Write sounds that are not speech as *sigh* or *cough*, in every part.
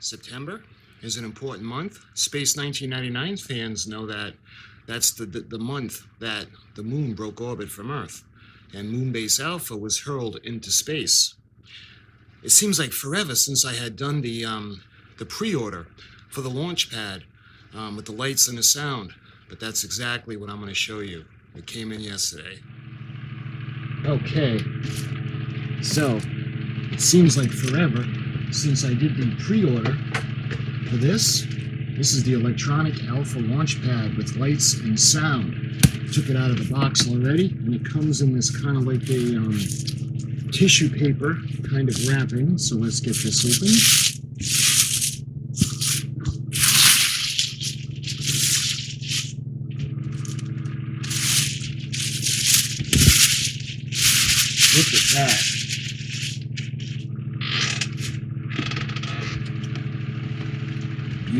September is an important month. Space 1999 fans know that that's the, the, the month that the moon broke orbit from Earth and Moonbase Alpha was hurled into space. It seems like forever since I had done the, um, the pre-order for the launch pad um, with the lights and the sound, but that's exactly what I'm going to show you. It came in yesterday. Okay, so it seems like forever since I did the pre-order for this. This is the electronic alpha launch pad with lights and sound. Took it out of the box already, and it comes in this kind of like a um, tissue paper kind of wrapping. So let's get this open. Look at that.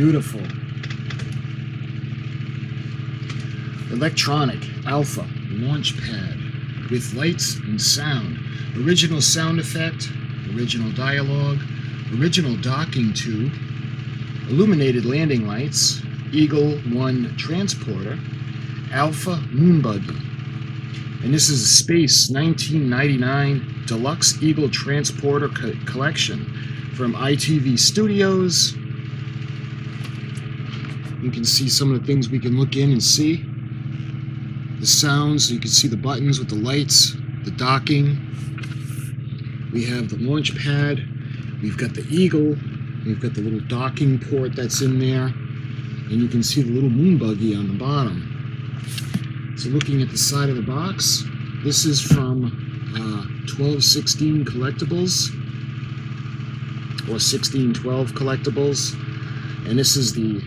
Beautiful. Electronic Alpha launch pad with lights and sound. Original sound effect, original dialogue, original docking tube, illuminated landing lights, Eagle 1 transporter, Alpha moon buggy. And this is a Space 1999 Deluxe Eagle Transporter co Collection from ITV Studios you can see some of the things we can look in and see. The sounds, you can see the buttons with the lights, the docking. We have the launch pad. We've got the Eagle. We've got the little docking port that's in there. And you can see the little moon buggy on the bottom. So looking at the side of the box, this is from uh, 1216 Collectibles or 1612 Collectibles. And this is the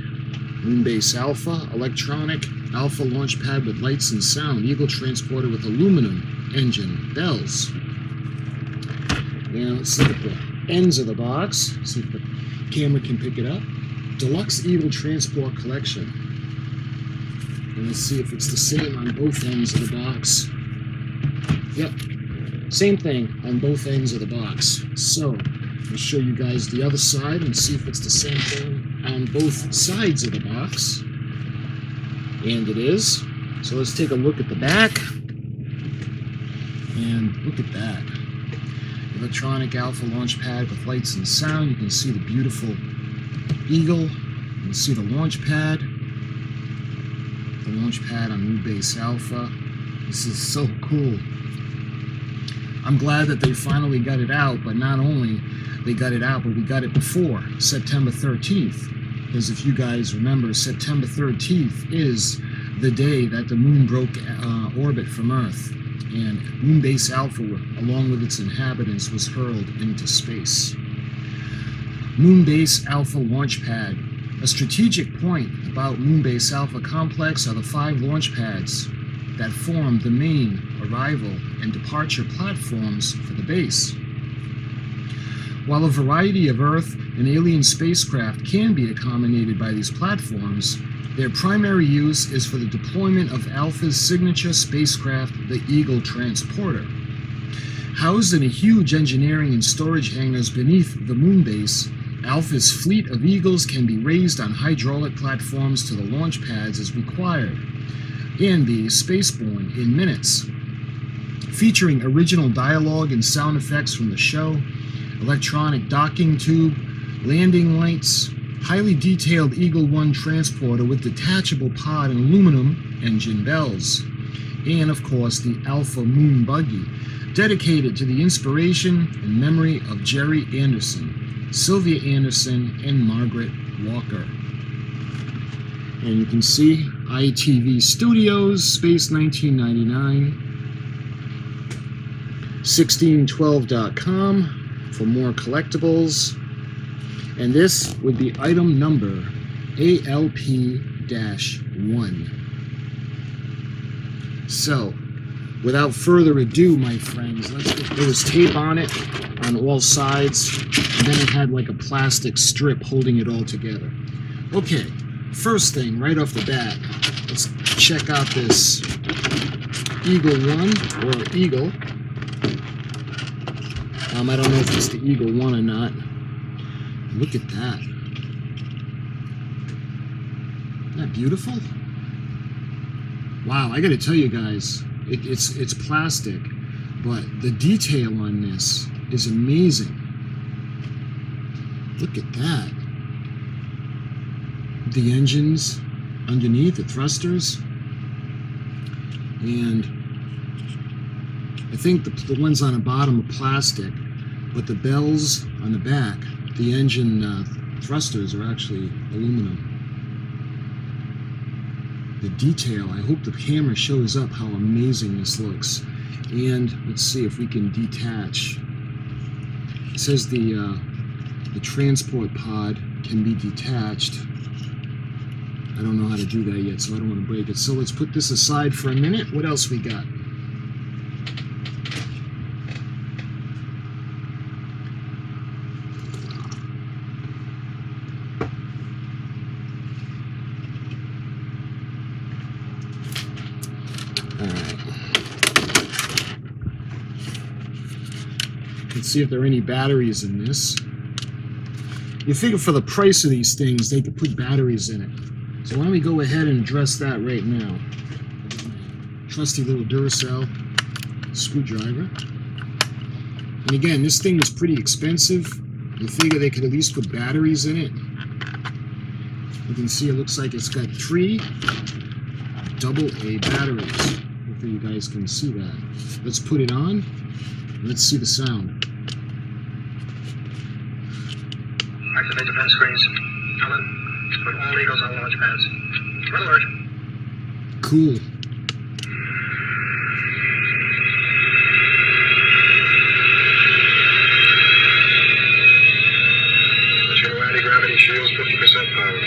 Moonbase Alpha, electronic, Alpha launch pad with lights and sound, Eagle transporter with aluminum engine, bells. Now let's look at the ends of the box, see if the camera can pick it up. Deluxe Eagle Transport Collection. And let's see if it's the same on both ends of the box. Yep, same thing on both ends of the box. So, I'll show you guys the other side and see if it's the same thing on both sides of the box. And it is. So let's take a look at the back. And look at that. Electronic Alpha launch pad with lights and sound. You can see the beautiful eagle. You can see the launch pad. The launch pad on Moonbase Alpha. This is so cool. I'm glad that they finally got it out, but not only they got it out, but we got it before September 13th. Because if you guys remember, September 13th is the day that the moon broke uh, orbit from Earth, and Moonbase Alpha, along with its inhabitants, was hurled into space. Moonbase Alpha launch pad. A strategic point about Moonbase Alpha complex are the five launch pads that form the main arrival and departure platforms for the base. While a variety of Earth and alien spacecraft can be accommodated by these platforms, their primary use is for the deployment of Alpha's signature spacecraft, the Eagle Transporter. Housed in a huge engineering and storage hangars beneath the moon base, Alpha's fleet of Eagles can be raised on hydraulic platforms to the launch pads as required, and be spaceborne in minutes. Featuring original dialogue and sound effects from the show, electronic docking tube, landing lights, highly detailed Eagle 1 transporter with detachable pod and aluminum engine bells, and of course the Alpha Moon Buggy, dedicated to the inspiration and memory of Gerry Anderson, Sylvia Anderson, and Margaret Walker. And you can see ITV Studios, Space 1999, 1612.com, for more collectibles. And this would be item number ALP-1. So, without further ado, my friends, let's get, there was tape on it on all sides, and then it had like a plastic strip holding it all together. Okay, first thing right off the bat, let's check out this Eagle 1 or Eagle um, I don't know if it's the Eagle one or not. Look at that. Isn't that beautiful? Wow, I gotta tell you guys, it, it's it's plastic, but the detail on this is amazing. Look at that. The engines underneath, the thrusters, and I think the, the ones on the bottom are plastic, but the bells on the back the engine uh, thrusters are actually aluminum. The detail, I hope the camera shows up how amazing this looks. And let's see if we can detach. It says the, uh, the transport pod can be detached. I don't know how to do that yet, so I don't want to break it. So let's put this aside for a minute. What else we got? Let's see if there are any batteries in this. You figure for the price of these things, they could put batteries in it. So why don't we go ahead and address that right now. Trusty little Duracell screwdriver. And again, this thing is pretty expensive. You figure they could at least put batteries in it. You can see it looks like it's got three double A batteries. Hopefully you guys can see that. Let's put it on. Let's see the sound. Activate defense screens. Alan, put all Eagles on launch pads. Alert. Cool. Material anti-gravity shields 50% power.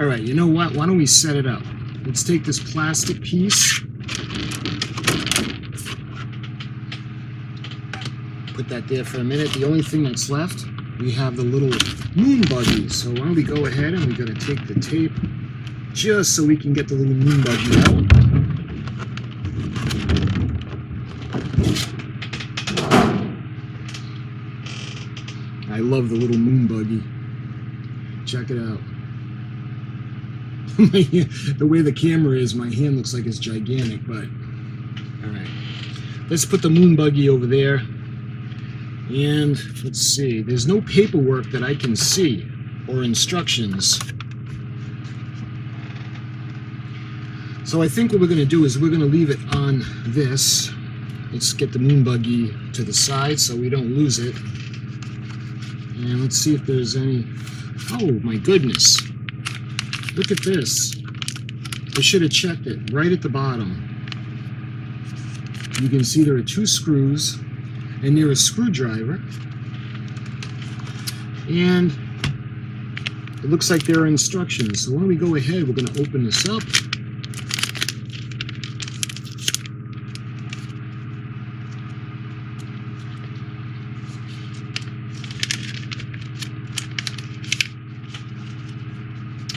All right, you know what? Why don't we set it up? Let's take this plastic piece. Put that there for a minute. The only thing that's left, we have the little moon buggy. So why don't we go ahead and we're gonna take the tape just so we can get the little moon buggy out. I love the little moon buggy. Check it out. *laughs* The way the camera is, my hand looks like it's gigantic, but all right. Let's put the moon buggy over there. And let's see, there's no paperwork that I can see or instructions. So I think what we're going to do is we're going to leave it on this. Let's get the moon buggy to the side so we don't lose it. And let's see if there's any. Oh my goodness. Look at this. I should have checked it right at the bottom. You can see there are two screws and is a screwdriver. And it looks like there are instructions. So why don't we go ahead? We're going to open this up.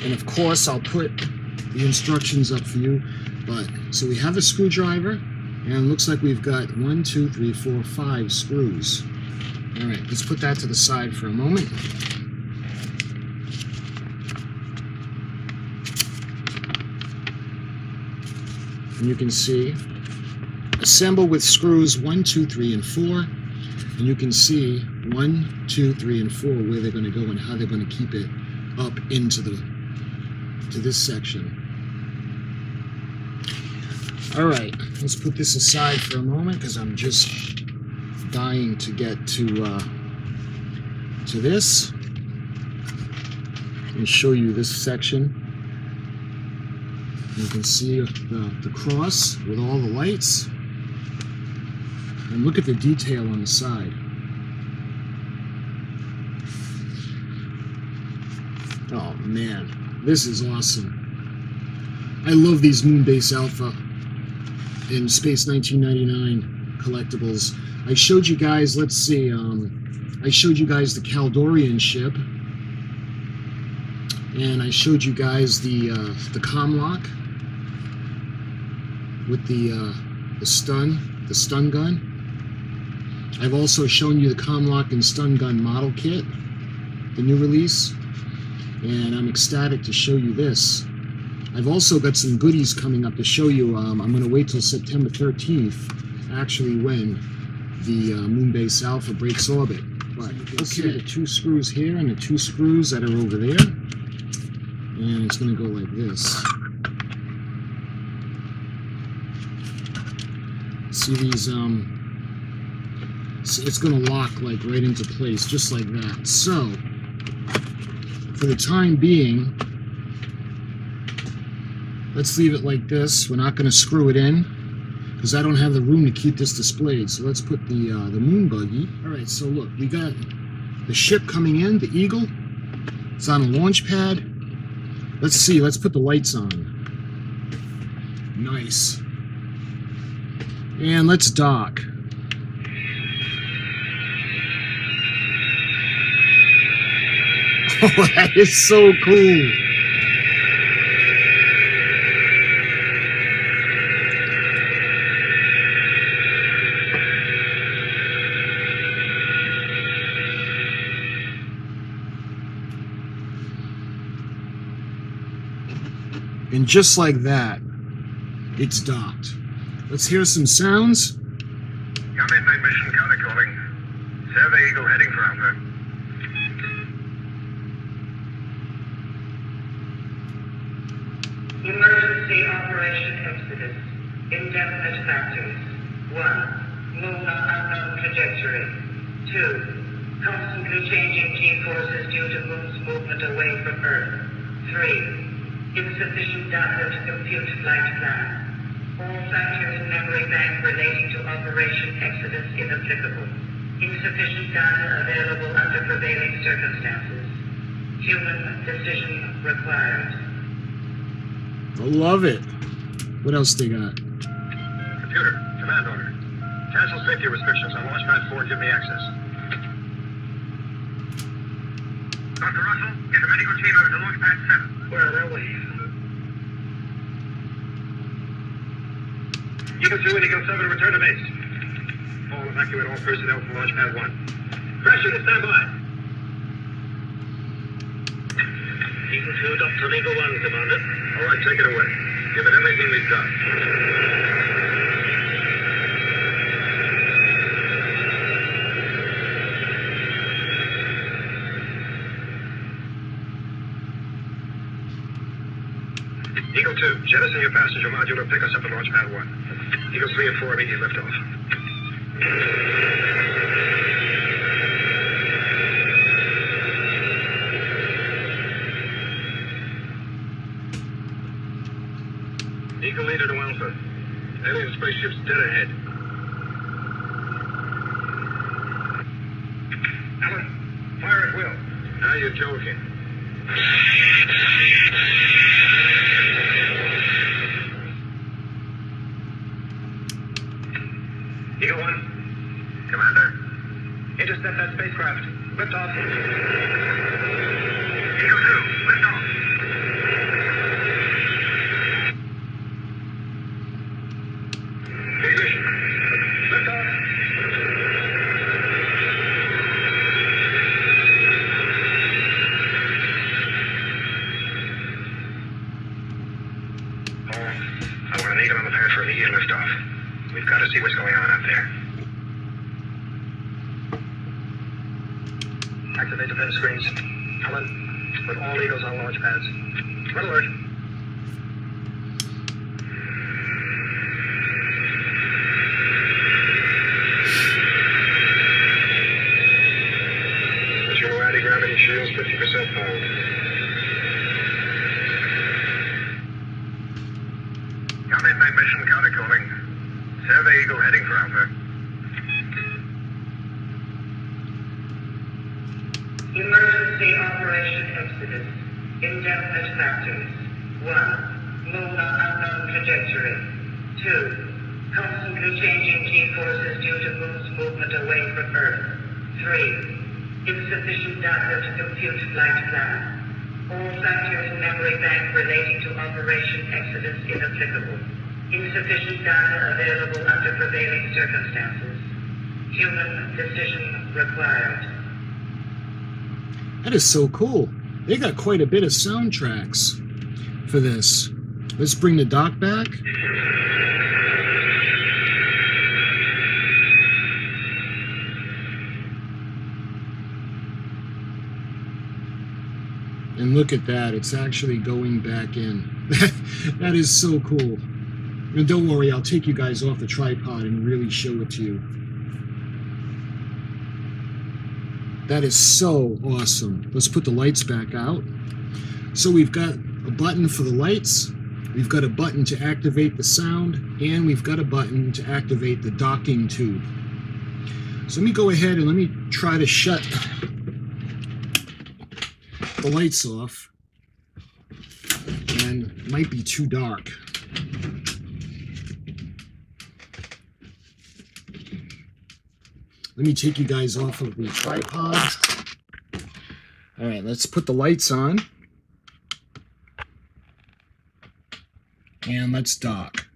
And of course, I'll put the instructions up for you. But so we have a screwdriver, and it looks like we've got one, two, three, four, five screws. All right, let's put that to the side for a moment. And you can see assemble with screws one, two, three, and four. And you can see one, two, three, and four where they're going to go and how they're going to keep it up into the to this section. All right, let's put this aside for a moment because I'm just dying to get to uh, to this and show you this section. You can see the, the cross with all the lights. And look at the detail on the side. Oh man, this is awesome. I love these Moonbase Alpha and Space 1999 collectibles. I showed you guys, let's see, um, I showed you guys the Kaldorian ship. And I showed you guys the uh, the Comlock with the uh, the stun, the stun gun. I've also shown you the Comlock and stun gun model kit, the new release. and I'm ecstatic to show you this. I've also got some goodies coming up to show you. Um, I'm going to wait till September 13th, actually when the uh, Moonbase Alpha breaks orbit. But you can see the two screws here and the two screws that are over there. And it's going to go like this. See these, um, see, it's going to lock like right into place, just like that. So, for the time being, let's leave it like this. We're not going to screw it in because I don't have the room to keep this displayed. So let's put the uh, the moon buggy. All right, so look, we got the ship coming in, the Eagle. It's on a launch pad. Let's see, let's put the lights on. Nice. And let's dock. *laughs* Oh, that is so cool. And just like that, it's docked. Let's hear some sounds. Come in, main mission Carter calling. Survey Eagle heading for Alpha. Emergency Operation Exodus. Indefinite factors. 1. Moon on unknown trajectory. 2. Constantly changing G-forces due to Moon's movement away from Earth. 3. Insufficient data to compute flight plan. All factors memory bank relating to Operation Exodus inapplicable. Insufficient data available under prevailing circumstances. Human decision required. I love it. What else they got? Computer, command order. Cancel safety restrictions on Launchpad 4 give me access. Dr. Russell, get the medical team over to Launchpad 7. We're on our way. Eagle 2 and Eagle 7 return to base. All evacuate all personnel from Launchpad 1. Crash unit, stand by. Eagle 2, Dr. Eagle 1, Commander. All right, take it away. Give it everything we've got. 2, jettison your passenger module and pick us up at launch pad 1. Eagle 3 and 4 immediate liftoff. Eagle leader to Alpha. Alien spaceship's dead ahead. Alan, fire at will. Now you're joking. Eagle 1. Commander. Intercept that spacecraft. Lift off. Eagle 2, lift off. Ignition. Lift off. Oh, I want an Eagle on the pad for immediate liftoff. We've got to see what's going on out there. Activate defense screens. Alan, put all Eagles on launch pads. Red alert. Zero anti-gravity shields, 50% power. Come in, main mission Carter calling. Survey Eagle heading for Alpha. Emergency Operation Exodus. Indefinite factors. 1. Moon on unknown trajectory. 2. Constantly changing G-forces due to Moon's movement away from Earth. 3. Insufficient data to compute flight plan. All factors memory bank relating to Operation Exodus inapplicable. Insufficient data available under prevailing circumstances. Human decision required. That is so cool. They got quite a bit of soundtracks for this. Let's bring the dock back. And look at that, it's actually going back in. *laughs* that is so cool. And don't worry, I'll take you guys off the tripod and really show it to you. That is so awesome. Let's put the lights back out. So we've got a button for the lights, we've got a button to activate the sound, and we've got a button to activate the docking tube. So let me go ahead and let me try to shut the lights off. And might be too dark. Let me take you guys off of the tripod. All right, let's put the lights on. And let's dock.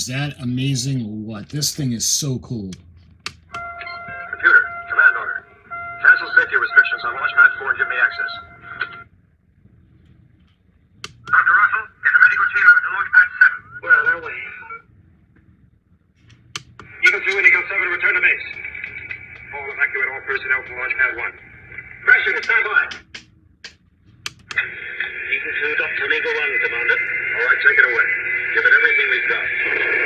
Is that amazing or what? This thing is so cool. Computer, command order. Cancel safety restrictions on Launchpad 4 and give me access. Dr. Russell, get the medical team over to Launchpad 7. We're on our. Eagle 2 and Eagle 7 return to base. All evacuate all personnel from Launchpad 1. Crash unit, stand by. Eagle 2, Dr. Eagle 1, Commander. All right, take it away. Give it everything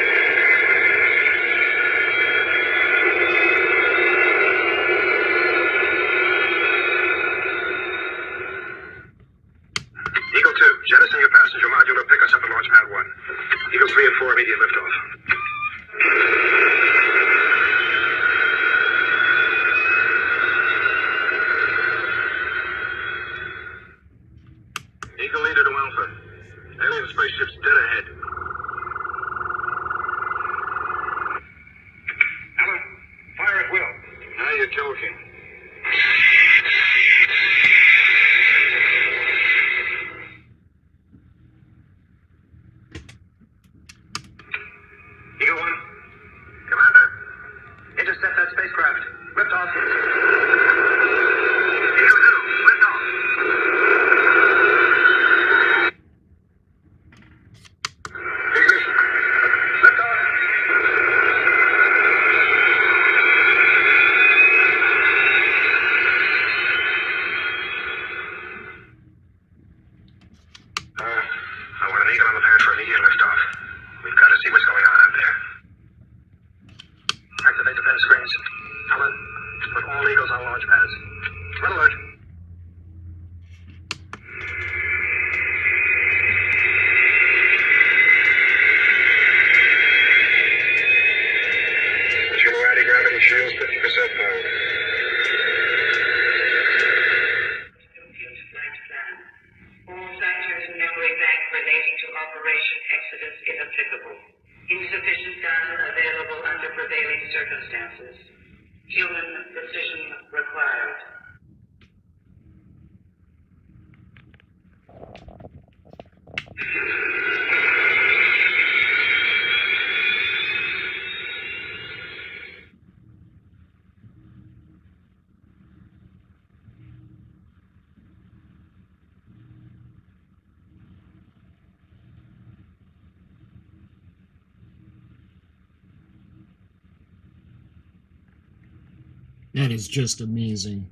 That is just amazing.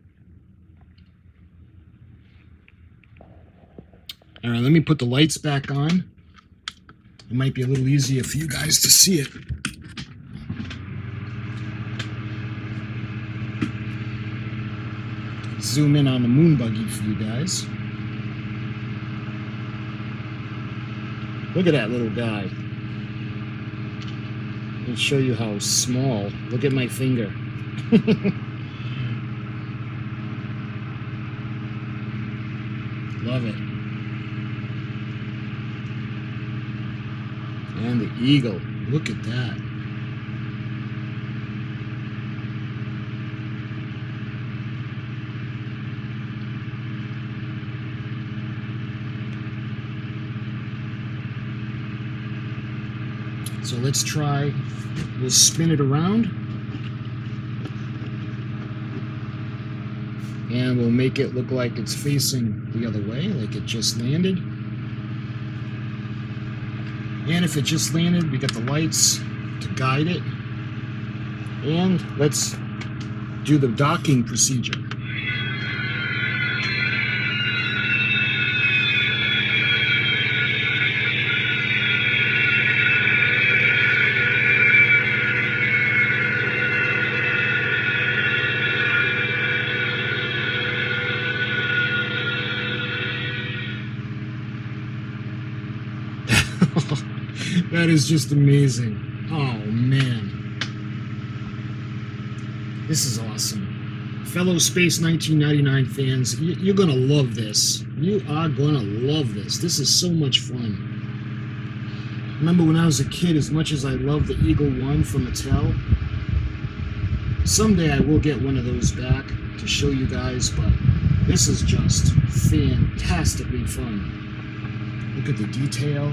All right, let me put the lights back on. It might be a little easier for you guys to see it. Zoom in on the moon buggy for you guys. Look at that little guy. I'll show you how small. Look at my finger. *laughs* eagle. Look at that. So let's try, we'll spin it around. And we'll make it look like it's facing the other way, like it just landed. And if it just landed, we got the lights to guide it. And let's do the docking procedure. Is just amazing. Oh man. This is awesome. Fellow Space 1999 fans, you're going to love this. You are going to love this. This is so much fun. Remember when I was a kid, as much as I loved the Eagle 1 from Mattel, someday I will get one of those back to show you guys, but this is just fantastically fun. Look at the detail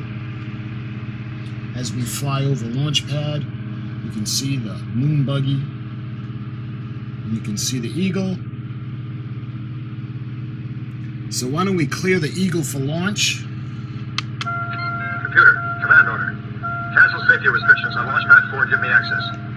as we fly over launch pad. You can see the moon buggy. You can see the eagle. So why don't we clear the eagle for launch? Computer, command order. Cancel safety restrictions on Launchpad 4 give me access.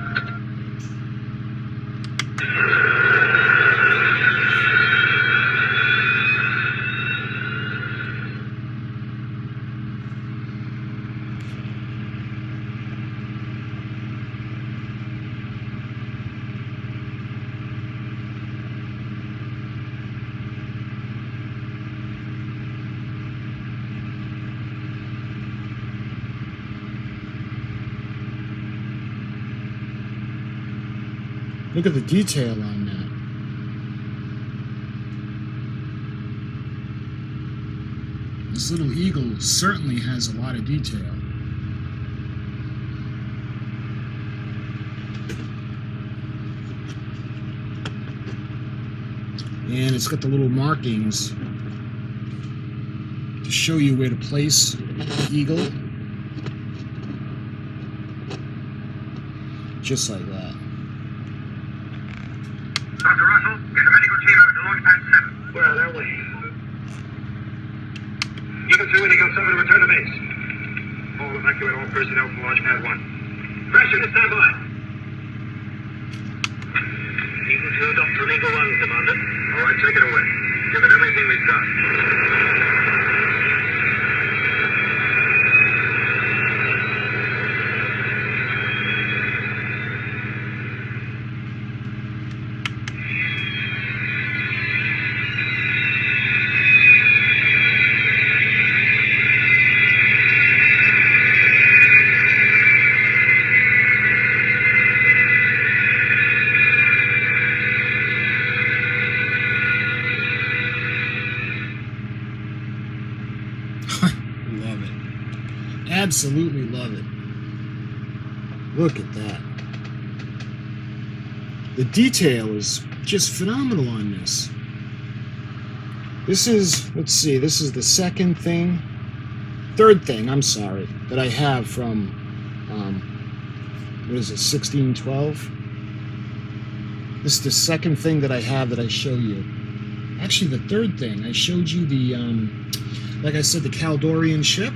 Look at the detail on that. This little eagle certainly has a lot of detail. And it's got the little markings to show you where to place the eagle. Just like that. Dr. Russell, get the medical team over to Launchpad 7. We're on our way. Eagle 2, Indigo 7, return to base. All evacuate all personnel from Launchpad 1. Pressure to stand by. Eagle 2, Dr. Eagle 1, Commander. All right, take it away. Give it everything we've got. Absolutely love it. Look at that. The detail is just phenomenal on this. This is, let's see, this is the second thing, third thing, I'm sorry, that I have from, um, what is it, 1612? This is the second thing that I have that I show you. Actually, the third thing, I showed you the, um, like I said, the Kaldorian ship.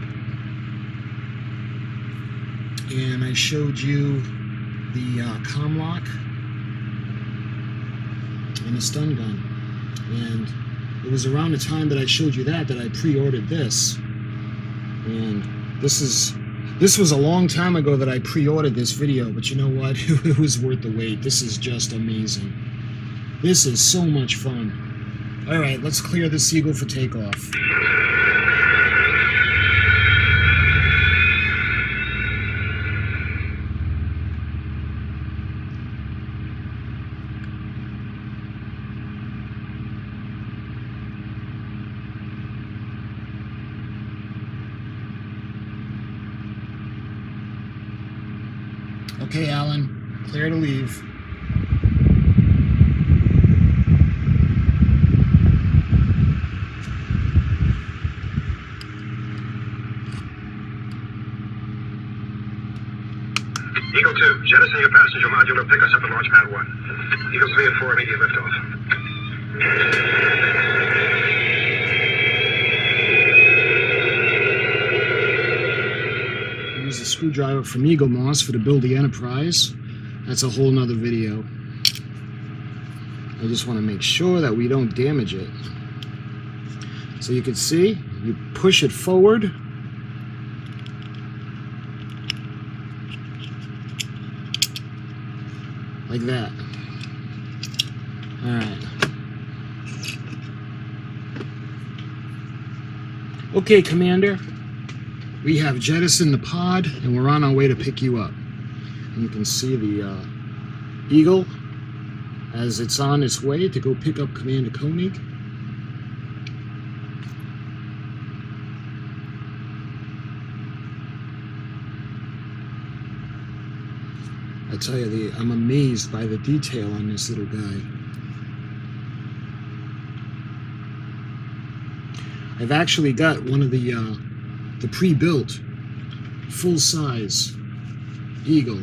And I showed you the uh, Comlock and the stun gun. And it was around the time that I showed you that that I pre-ordered this. And this is this was a long time ago that I pre-ordered this video, but you know what? *laughs* it was worth the wait. This is just amazing. This is so much fun. All right, let's clear the Seagull for takeoff. Clear to leave. Eagle 2, jettison your passenger module and pick us up at launch pad 1. Eagle 3 and 4 immediate liftoff. Use the screwdriver from Eaglemoss for to build the Enterprise. That's a whole nother video. I just want to make sure that we don't damage it. So you can see, you push it forward. Like that. Alright. Okay, Commander. We have jettisoned the pod and we're on our way to pick you up. You can see the uh, Eagle as it's on its way to go pick up Commander Koenig. I tell you, the, I'm amazed by the detail on this little guy. I've actually got one of the uh, the pre-built full-size Eagle,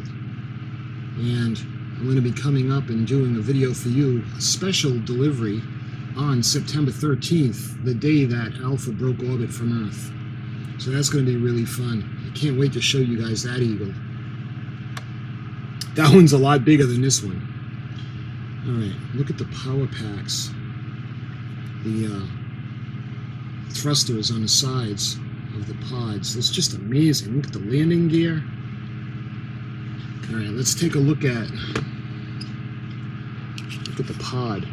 and I'm going to be coming up and doing a video for you, a special delivery on September 13th, the day that Alpha broke orbit from Earth. So that's going to be really fun. I can't wait to show you guys that Eagle. That one's a lot bigger than this one. All right, look at the power packs. The uh, thrusters on the sides of the pods. It's just amazing. Look at the landing gear. All right, let's take a look at look at the pod.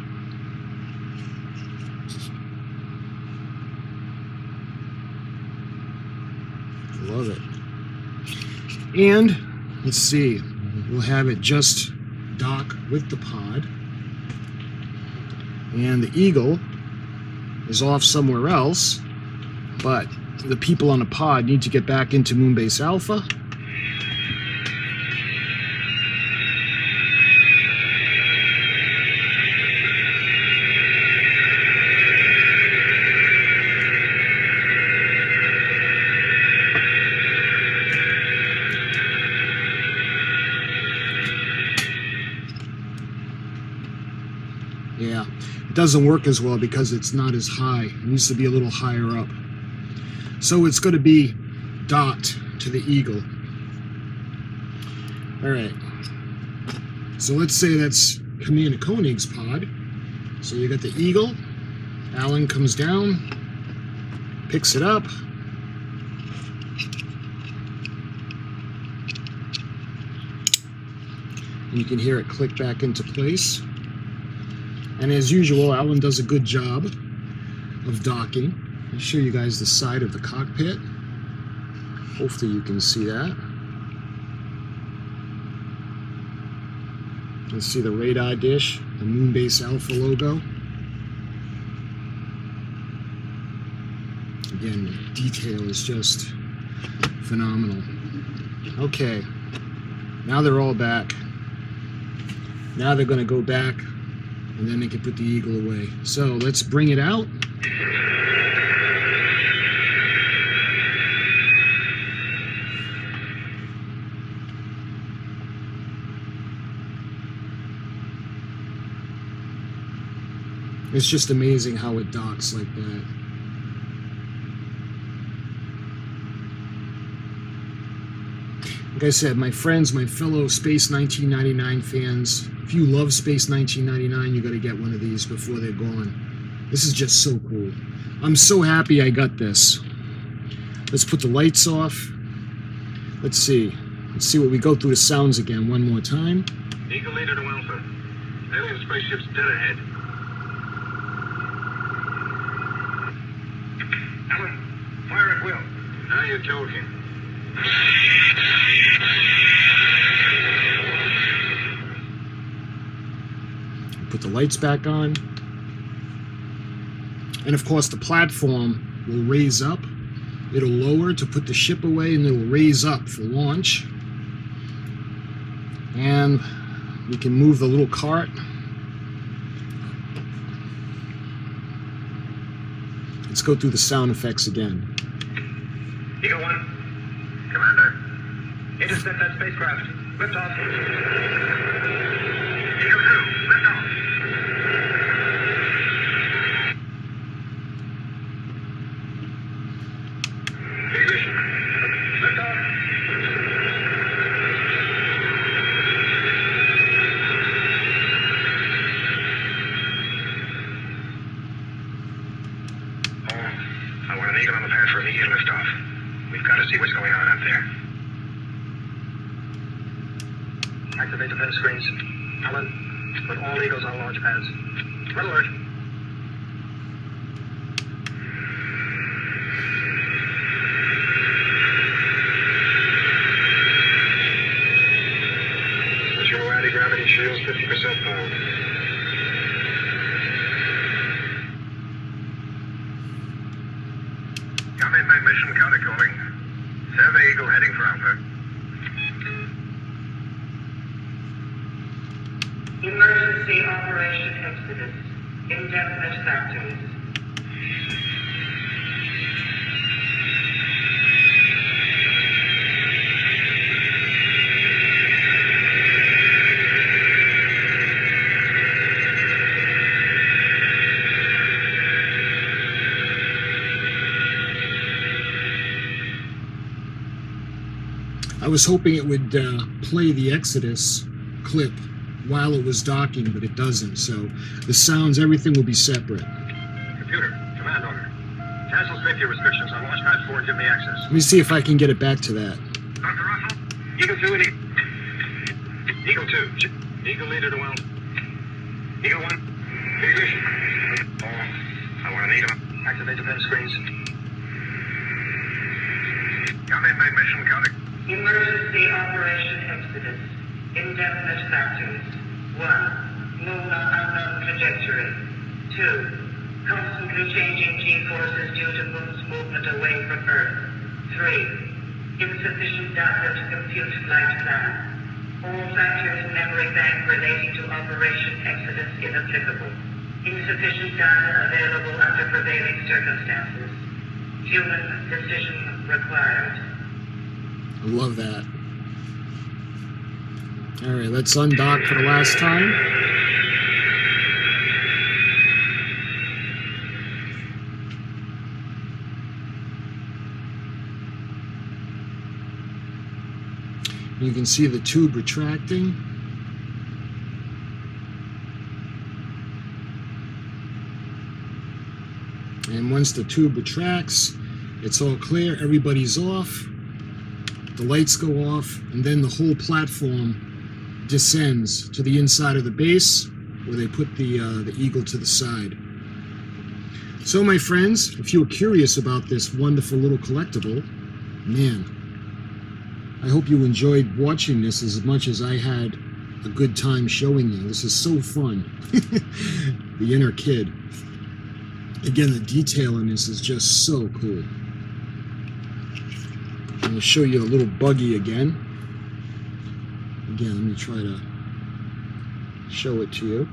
Love it. And let's see, we'll have it just dock with the pod. And the Eagle is off somewhere else, but the people on the pod need to get back into Moonbase Alpha. Doesn't work as well because it's not as high. It needs to be a little higher up. So it's going to be dot to the Eagle. All right. So let's say that's Commander Koenig's pod. So you got the Eagle. Alan comes down, picks it up. And you can hear it click back into place. And as usual, Alan does a good job of docking. I'll show you guys the side of the cockpit. Hopefully you can see that. You can see the radar dish, the Moonbase Alpha logo. Again, the detail is just phenomenal. Okay, now they're all back. Now they're going to go back and then they can put the eagle away. So let's bring it out. It's just amazing how it docks like that. Like I said, my friends, my fellow Space 1999 fans, if you love Space 1999, you got to get one of these before they're gone. This is just so cool. I'm so happy I got this. Let's put the lights off. Let's see. Let's see what we go through the sounds again one more time. Eagle leader to Alpha. Alien spaceship's dead ahead. Alan, fire at will. Now you're talking. Lights back on. And of course, the platform will raise up. It'll lower to put the ship away, and it'll raise up for launch. And we can move the little cart. Let's go through the sound effects again. Eagle 1. Commander. Intercept that spacecraft. Lift off. Eagle 2, lift off. Ignition. Lift off. Home. I want an Eagle on the pad for immediate liftoff. We've got to see what's going on up there. Activate defense screens. Helen, put all Eagles on launch pads. Red alert. Zero anti-gravity shields, 50% power. Come in, main mission, Koenig calling. Survey Eagle heading for Alpha. Emergency Operation Exodus. Indefinite factories. I was hoping it would uh, play the Exodus clip while it was docking, but it doesn't. So the sounds, everything will be separate. Computer, command order. Cancel safety restrictions on Launchpad 4 and give me access. Let me see if I can get it back to that. Dr. Russell? Eagle 2 and Eagle... Eagle 2. Eagle leader to well. Eagle 1. Ignition. Oh, I want an Eagle. Activate defense screens. Come in, main mission, Koenig... Emergency Operation Exodus. Indefinite factors. One, lunar unknown trajectory. Two, constantly changing G-forces due to Moon's movement away from Earth. Three, insufficient data to compute flight plan. All factors in memory bank relating to Operation Exodus inapplicable. Insufficient data available under prevailing circumstances. Human decision required. I love that. All right, let's undock for the last time. You can see the tube retracting. And once the tube retracts, it's all clear, everybody's off the lights go off, and then the whole platform descends to the inside of the base where they put the, uh, the eagle to the side. So, my friends, if you're curious about this wonderful little collectible, man, I hope you enjoyed watching this as much as I had a good time showing you. This is so fun. *laughs* the inner kid. Again, the detail in this is just so cool. I'm going to show you a little buggy again. Again, let me try to show it to you.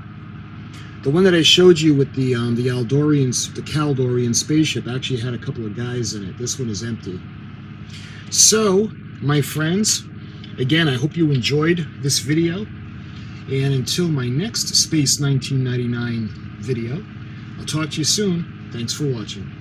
The one that I showed you with the um, the Aldorian, the Kaldorian spaceship actually had a couple of guys in it. This one is empty. So, my friends, again, I hope you enjoyed this video. And until my next Space 1999 video, I'll talk to you soon. Thanks for watching.